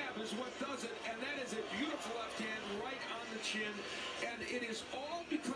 jab is what does it, and that is a beautiful left hand right on the chin, and it is all because